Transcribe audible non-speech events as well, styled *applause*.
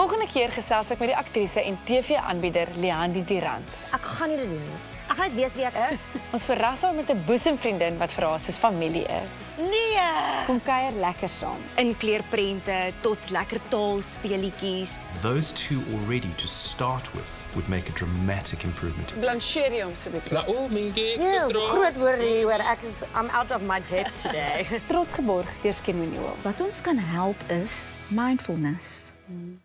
Volgende keer gesels ek met die aktrise en TV-aanbieder Leandie Dirant. Ek gaan nie dit doen nie. Ek gaan net weet wie ek is. *laughs* Ons verras haar met 'n boesemvriendin wat vir haar soos familie is. Nee. Kom kuier lekker saam. In kleurprente tot lekker taalspeletjies. Those two already to start with would make a dramatic improvement. Blancheer jy hom so bietjie. Nou, oh, minkie, ek ja, so trots. Groot hoor hier, hoor ek is I'm out of my depth today. *laughs* trots geborg deur Skenwinio. Wat ons kan help is mindfulness. Hmm.